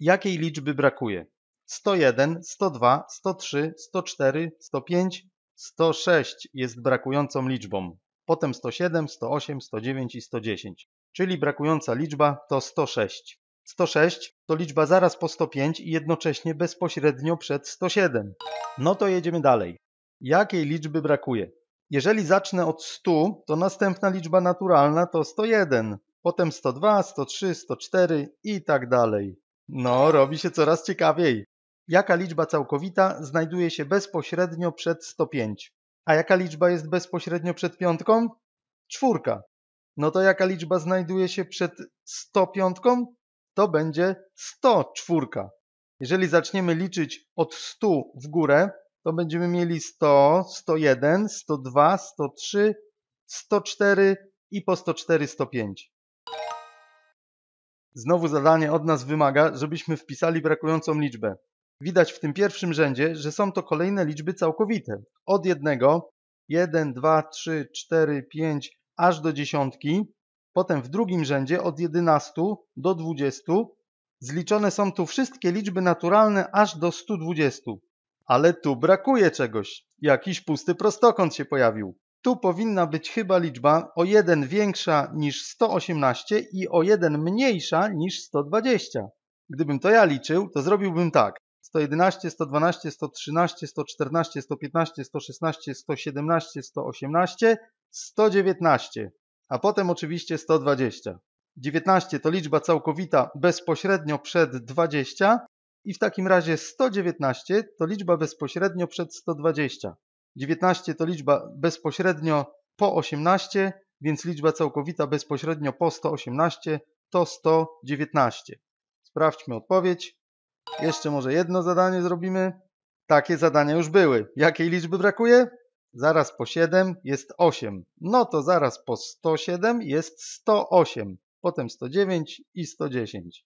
Jakiej liczby brakuje? 101, 102, 103, 104, 105, 106 jest brakującą liczbą. Potem 107, 108, 109 i 110. Czyli brakująca liczba to 106. 106 to liczba zaraz po 105 i jednocześnie bezpośrednio przed 107. No to jedziemy dalej. Jakiej liczby brakuje? Jeżeli zacznę od 100, to następna liczba naturalna to 101, potem 102, 103, 104 i tak dalej. No, robi się coraz ciekawiej. Jaka liczba całkowita znajduje się bezpośrednio przed 105? A jaka liczba jest bezpośrednio przed piątką? Czwórka. No to jaka liczba znajduje się przed 105? To będzie 104. Jeżeli zaczniemy liczyć od 100 w górę, to będziemy mieli 100, 101, 102, 103, 104 i po 104, 105. Znowu zadanie od nas wymaga, żebyśmy wpisali brakującą liczbę. Widać w tym pierwszym rzędzie, że są to kolejne liczby całkowite. Od jednego, 1, 2, 3, 4, 5, aż do dziesiątki. Potem w drugim rzędzie od 11 do 20. Zliczone są tu wszystkie liczby naturalne aż do 120. Ale tu brakuje czegoś. Jakiś pusty prostokąt się pojawił. Tu powinna być chyba liczba o 1 większa niż 118 i o 1 mniejsza niż 120. Gdybym to ja liczył, to zrobiłbym tak. 111, 112, 113, 114, 115, 116, 117, 118, 119, a potem oczywiście 120. 19 to liczba całkowita bezpośrednio przed 20 i w takim razie 119 to liczba bezpośrednio przed 120. 19 to liczba bezpośrednio po 18, więc liczba całkowita bezpośrednio po 118 to 119. Sprawdźmy odpowiedź. Jeszcze może jedno zadanie zrobimy. Takie zadania już były. Jakiej liczby brakuje? Zaraz po 7 jest 8. No to zaraz po 107 jest 108. Potem 109 i 110.